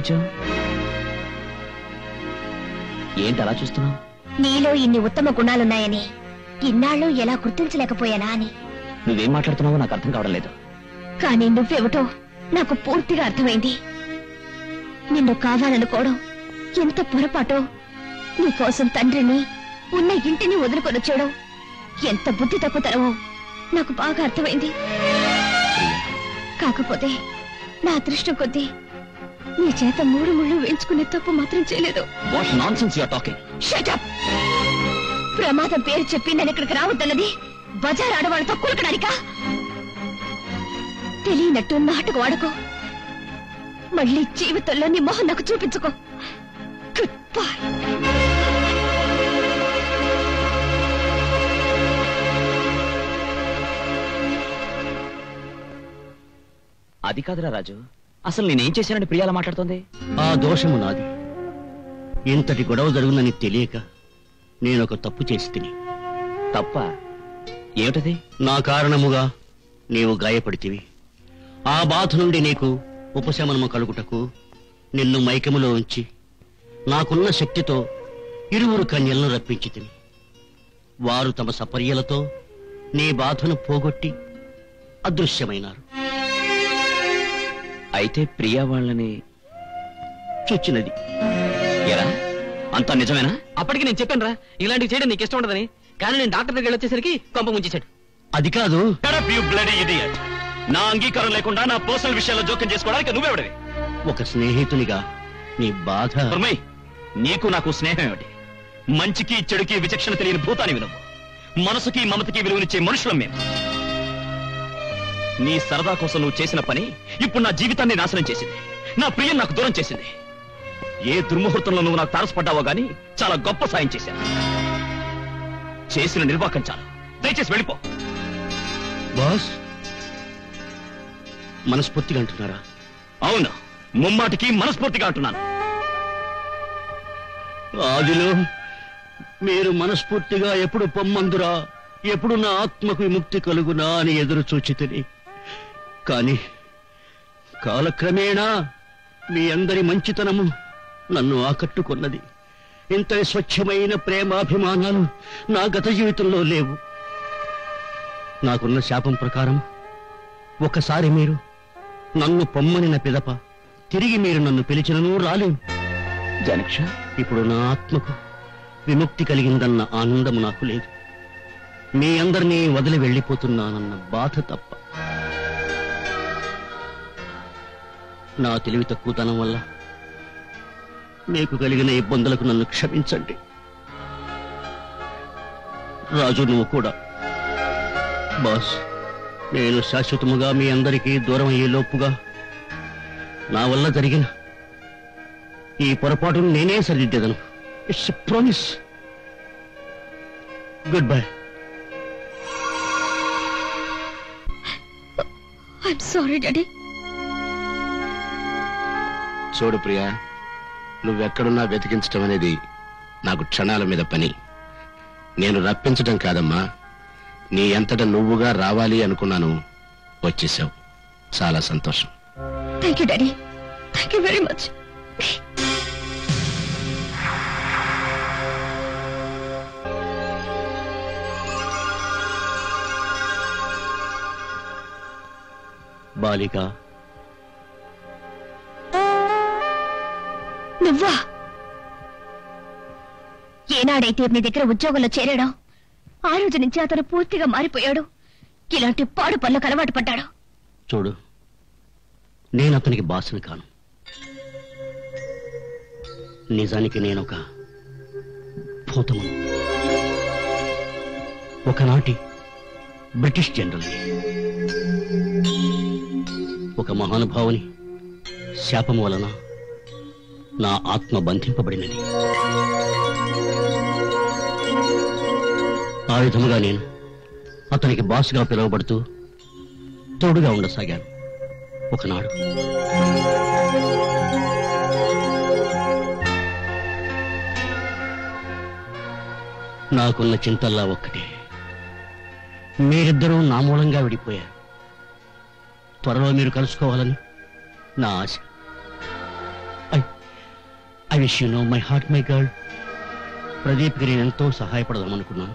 వచ్చావు ఏంటి అలా చూస్తున్నావు? నీలో ఇన్ని ఉత్తమ గుణాలున్నాయని ఇన్నాళ్ళు ఎలా గుర్తించలేకపోయానా అని. నువ్వేం మాట్లాడుతున్నావో నాకు అర్థం కావడం లేదు. కానీ నువ్వెవటో నాకు పూర్తిగా అర్థమైంది. నిన్ను కావాలనుకోవడం ఎంత పొరపాటో నీకోసం తండ్రిని ఉన్న ఇంటిని వదులుకొని వచ్చాడు ఎంత బుద్ధి తక్కువతనమో నాకు బాగా అర్థమైంది. కాకపోతే నా అదృష్టం కొద్దీ నీ చేత మూడు ముళ్ళు వేయించుకునే తప్పు మాత్రం చేయలేదు. What talking! ప్రమాదం పేరు చెప్పి నేను ఇక్కడికి రావద్దన్నది బజార్ ఆడవాళ్ళతో కులకడానికా తెలియనట్టు నాటకు వాడుకో. మళ్ళీ జీవితంలో నీ మొహం నాకు చూపించుకో. గుడ్ బై అది కాదురా రాజు. అసలు నేనేం చేశానని ప్రియాల మాట్లాడుతోంది? ఆ దోషము నాది. ఇంతటి గొడవ జరుగునని తెలియక నేనొక తప్పు చేసి తిని. తప్ప ఏమిటది? నా కారణముగా నీవు గాయపడితివి. ఆ బాధ నుండి నీకు ఉపశమనము కలుగుటకు నిన్ను మైకములో ఉంచి నాకున్న శక్తితో ఇరువురు కన్యలను రప్పించి తిని వారు తమ సపర్యలతో నీ బాధను పోగొట్టి అదృశ్యమైనారు. అయితే ప్రియా వాళ్ళని చొచ్చినది ఎరా అంతా నిజమేనా? అప్పటికి నేను చెప్పాను రా. ఇలాంటివి చేయడం నీకు ఇష్టం ఉండదని. కానీ నేను డాక్టర్ దగ్గర వచ్చేసరికి కొంప ముంచేశాడు. అది కాదు. నా అంగీకారం లేకుండా నా పర్సనల్ విషయాల్లో జోక్యం చేసుకోవడానికి నువ్వెవడవి ఒక స్నేహితునిగా నీ బాధ నీకు నాకు స్నేహం ఏమిటి? మంచికి చెడుకి విచక్షణ తెలియని భూతాని వినువు మనసుకి మమతకి విలువనిచ్చే మనుషులం మేము. నీ సరదా కోసం నువ్వు చేసిన పని ఇప్పుడు నా జీవితాన్ని నాశనం చేసింది. నా ప్రియం నాకు దూరం చేసింది. ఏ దుర్ముహూర్తంలో నువ్వు నాకు తారసపడ్డావో గాని చాలా గొప్ప సాయం చేశాను. చేసిన నిర్వాకం చాలు. దయచేసి వెళ్ళిపో. బాస్. మనస్ఫూర్తిగా అంటున్నారా? అవును. ముమ్మాటికి మనస్ఫూర్తిగా అంటున్నాను. ఆదిలో మీరు మనస్ఫూర్తిగా ఎప్పుడు పొమ్మందురా? ఎప్పుడు నా ఆత్మకు విముక్తి కలుగునా అని ఎదురు చూచితిని కాని కాలక్రమేణా మీ అందరి మంచితనము నన్ను ఆకట్టుకున్నది. ఇంత స్వచ్ఛమైన ప్రేమాభిమానాలు నా గత జీవితంలో లేవు. నాకున్న శాపం ప్రకారం ఒకసారి మీరు నన్ను పొమ్మనిన పిదప తిరిగి మీరు నన్ను పిలిచినను రాలేను. జనక్ష? ఇప్పుడు నా ఆత్మకు విముక్తి కలిగిందన్న ఆనందము నాకు లేదు. మీ అందరినీ వదిలి వెళ్ళిపోతున్నానన్న బాధ తప్ప నా తెలివి తక్కువతనం వల్ల మీకు కలిగిన ఇబ్బందులకు నన్ను క్షమించండి. రాజు నువ్వు కూడా. బాస్ నేను శాశ్వతముగా మీ అందరికీ దూరం అయ్యే లోపుగా నా వల్ల జరిగిన ఈ పొరపాటును నేనే సరిదిద్దను it's promise goodbye I'm sorry daddy చూడు ప్రియా నువ్వెక్కడున్నా వెతికించటం అనేది నాకు క్షణాల మీద పని. నేను రప్పించటం కాదమ్మా నీ అంతట నువ్వుగా రావాలి అనుకున్నాను వచ్చేసావు. చాలా సంతోషం. Thank you daddy thank you very much బాలిక నువ్వా? ఏనాడైతే నీ దగ్గర ఉద్యోగంలో చేరాడో ఆ రోజు నుంచి అతను పూర్తిగా మారిపోయాడు. ఇలాంటి పాడు పనులకు అలవాటు పడ్డాడు. చూడు నేను అతనికి బాసను కాను. నిజానికి నేను ఒక భూతమును. ఒకనాటి బ్రిటిష్ జనరల్ని. ఒక మహానుభావుని శాపం వలన నా ఆత్మ బంధింపబడినది. ఆ విధముగా నేను అతనికి బాసుగా పిలువబడుతూ తోడుగా ఉండసాగాను ఒకనాడు. నాకున్న చింతల్లా ఒక్కటే. మీరిద్దరూ నా మూలంగా విడిపోయారు. త్వరలో మీరు కలుసుకోవాలని నా ఆశ. I wish you know my heart my girl ప్రదీప్కి నేను ఎంతో సహాయపడదామనుకున్నాను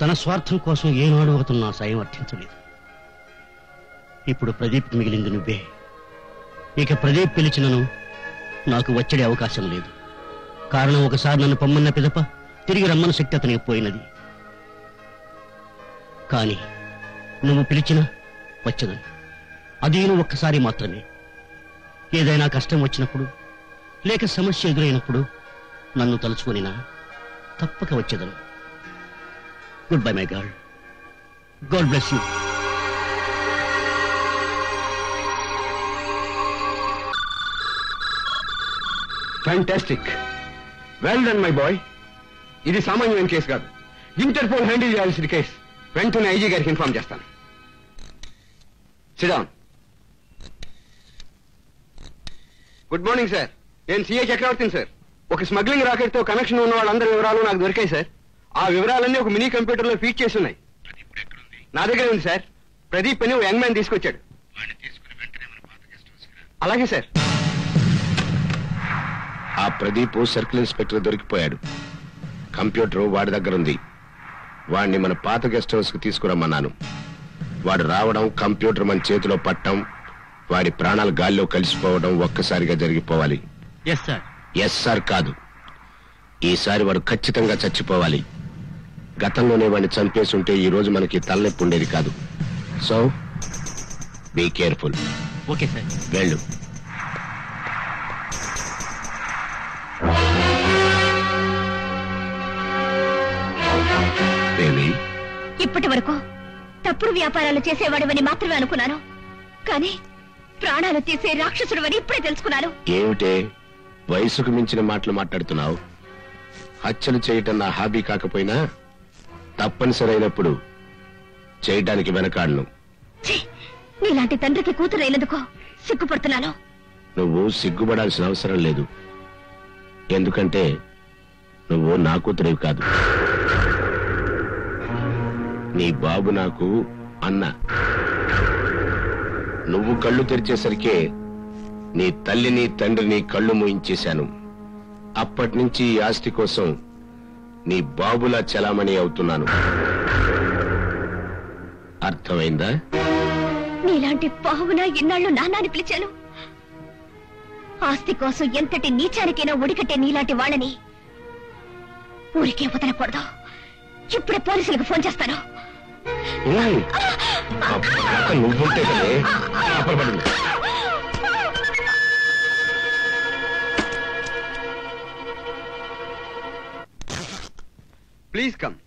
తన స్వార్థం కోసం ఏనాడు అతను నా సాయం అర్థించలేదు. ఇప్పుడు ప్రదీప్కి మిగిలింది నువ్వే. ఇక ప్రదీప్ పిలిచినను నాకు వచ్చడే అవకాశం లేదు. కారణం ఒకసారి నన్ను పొమ్మన్న పిదప తిరిగి రమ్మని శక్తి అతనికి పోయినది. కానీ నువ్వు పిలిచినా వచ్చదని. అది ఒక్కసారి మాత్రమే. ఏదైనా కష్టం వచ్చినప్పుడు లేక సమస్య ఎదురైనప్పుడు నన్ను తలుచుకొనినా తప్పక వచ్చేదను. Goodbye my God God bless you fantastic well done my boy ఇది సామాన్యమైన కేసు కాదు. ఇంటర్పోల్ హ్యాండిల్ చేయాల్సిన కేసు. వెంటనే ఐజీ గారికి ఇన్ఫార్మ్ చేస్తాను. సిడాన్ గుడ్ మార్నింగ్ సార్ నేను సిఏ చక్రవర్తిని సార్ ఒక స్మగ్లింగ్ రాకెట్తో కనెక్షన్ ఉన్న వాళ్ళందరి వివరాలు నాకు దొరికాయి సార్ ఆ వివరాలన్నీ ఒక మినీ కంప్యూటర్లో ఫీడ్ చేసి ఉన్నాయి. నా దగ్గర ఉంది సార్ ప్రదీప్ అని ఓ యంగ్ మ్యాన్ తీసుకొచ్చాడు. అలాగే సార్ ఆ ప్రదీప్ సర్కిల్ ఇన్స్పెక్టర్ దొరికిపోయాడు. కంప్యూటర్ వాడి దగ్గర ఉంది. వాడిని మన పాత గెస్ట్ హౌస్కి తీసుకురమ్మన్నాను. వాడు రావడం కంప్యూటర్ మన చేతిలో పట్టడం వాడి ప్రాణాలు గాల్లో కలిసిపోవడం ఒక్కసారిగా జరిగిపోవాలి. ఎస్ సార్ ఎస్ సార్ కాదు. ఈసారి వాడు ఖచ్చితంగా చచ్చిపోవాలి. గతంలోనే వాడిని చంపేసి ఉంటే ఈ రోజు మనకి తలనొప్పి ఉండేది కాదు. So be careful okay sir వెళ్ళు. ఇప్పటి వరకు తప్పుడు వ్యాపారాలు చేసేవాడివని మాత్రమే అనుకున్నాను. కానీ ప్రాణాలు తీసే రాక్షసుడివని ఇప్పుడే తెలుసుకున్నాను. ఏమిటే? వయసుకు మించిన మాటలు మాట్లాడుతున్నావు? హత్యలు చేయటం నా హాబీ కాకపోయినా తప్పనిసరైనప్పుడు చేయటానికి వెనకాడను! నీలాంటి తండ్రికి కూతురైనందుకు సిగ్గుపడుతున్నాను. నువ్వు సిగ్గుపడాల్సిన అవసరం లేదు. ఎందుకంటే నువ్వు నా కూతురేవి కాదు. నీ బాబు నాకు అన్న. నువ్వు కళ్ళు తెరిచేసరికే నీ తల్లిని తండ్రిని కళ్ళు మూయించేశాను అప్పటి నుంచి ఈ ఆస్తి కోసం నీ బాబులా చలామణి అవుతున్నాను అర్థమైందా నీలాంటి పావున ఇన్నాళ్ళు నాన్నాని పిలిచాను ఆస్తి కోసం ఎంతటి నీచానికైనా ఒడికట్టే నీలాంటి వాళ్ళని ఊరికే వదలకూడదు ఇప్పుడే పోలీసులకు ఫోన్ చేస్తాను నువ్వుంటే Please come.